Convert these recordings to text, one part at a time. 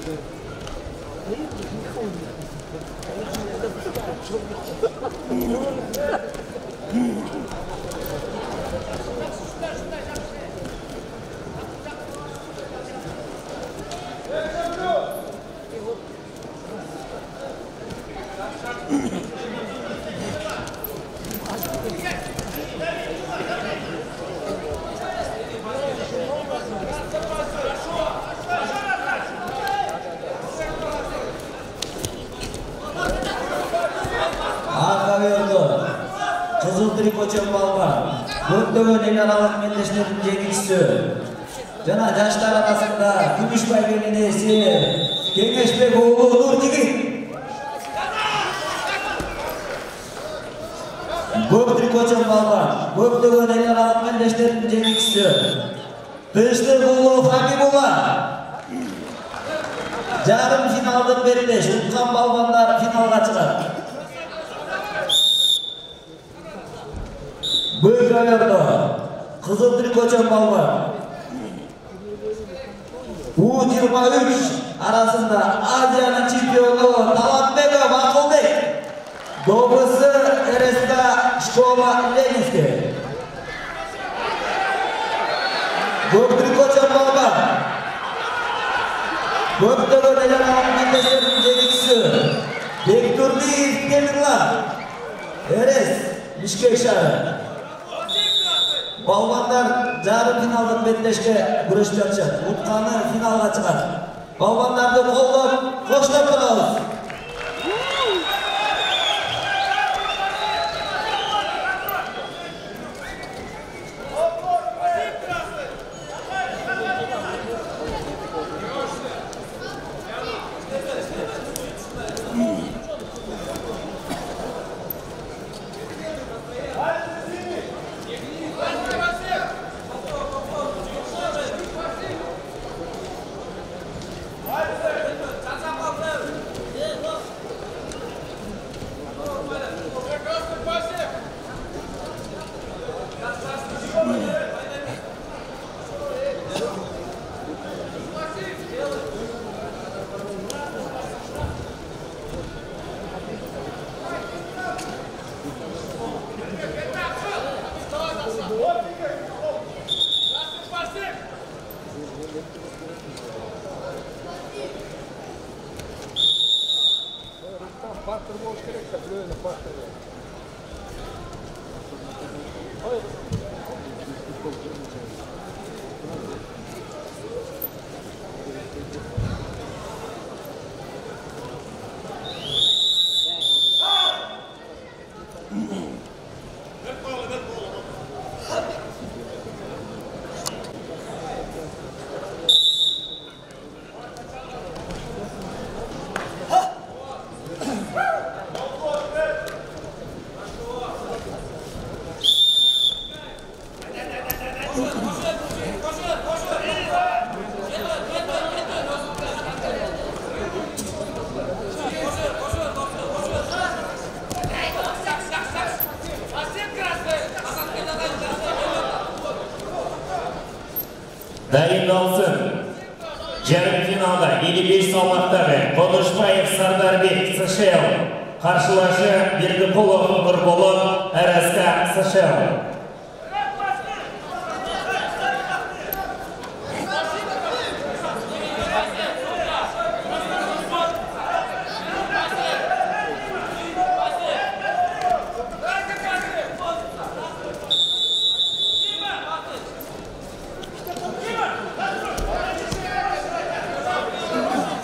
Thank you. Трикочен балға көптеген ел аралық мендештердің жеңілісі жана жаштар арасында күміш бәйгенің есі кеңешбек ұлы нұржігіт көп трикочен балға көптеген ел аралық мендештердің жеңілісі тыныштықұлы хабибулла жарым финалдық беттеш ұтқан балбандар финалға шығады Büyük alanda Kızıltürk hocam var. U23 arasında Asya'nın çempiyonluğu Tavatbek Bakulbek. Doğrusu Ereska Şkola Leninski. Göktürk hocam var. Göktürk hocam arkadaşlarım gerekçisi. Bekturdi İzdemirler. Eres, Bişkek şahı. балбандар жарым финалдык беттешке күрөшүп жатышат утканы финалга чыгат балбандарды колдоп patru gol, cred că Blue în patru gol. Дайындалсын жарым финалда 55 салмақтағы қонышбаев сардарбек сшл қарсылашы бердіқұлов нұрболат рск сшл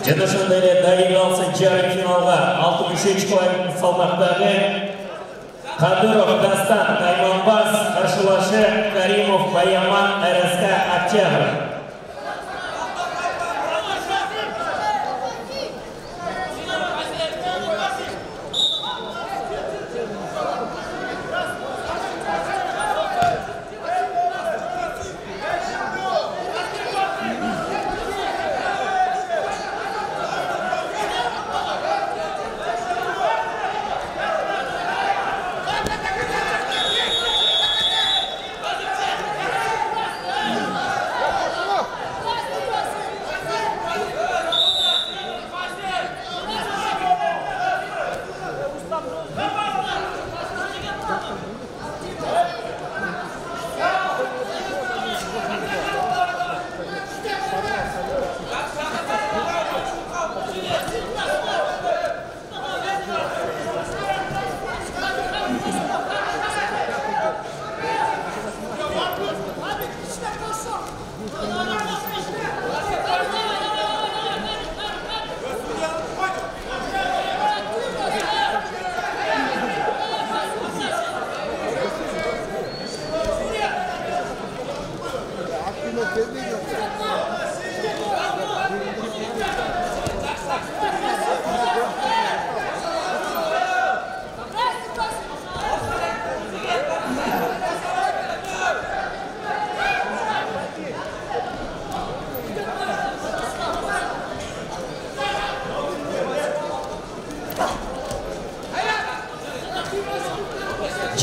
және ошондой эле дайындалсын жарым финалга алтымыш үч салмактагы кадыров дастан тайманбаз каршылашы каримов баяман рск октябрь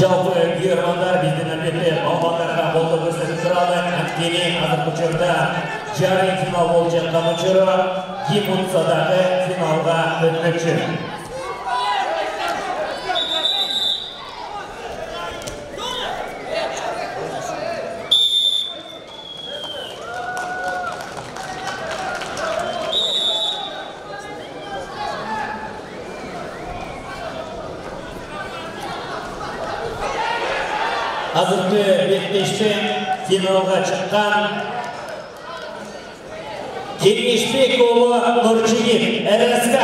жалпы күйермандар біздің әлбетте балбандарға қолдау көрсетіп тұрады. Әткені азыркы учурда жарым финал болып жатқан учуру гимунцадағы финалға өтмекші азыркы беттештен финалға шыққан кеңешбек ұлы нұржігіт рск